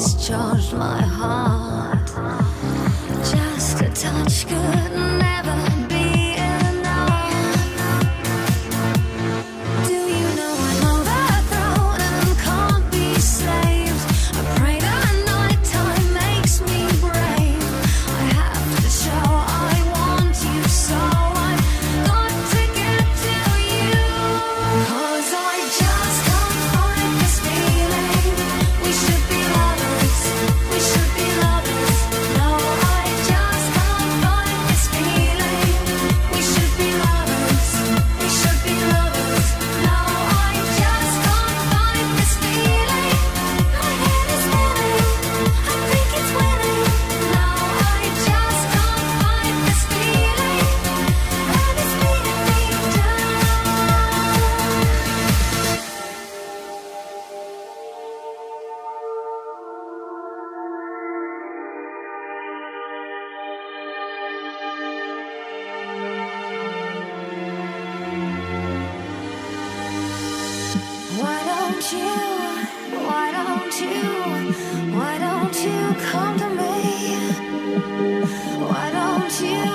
Discharge my heart. Just a touch, good. Why don't you come to me? Why don't you?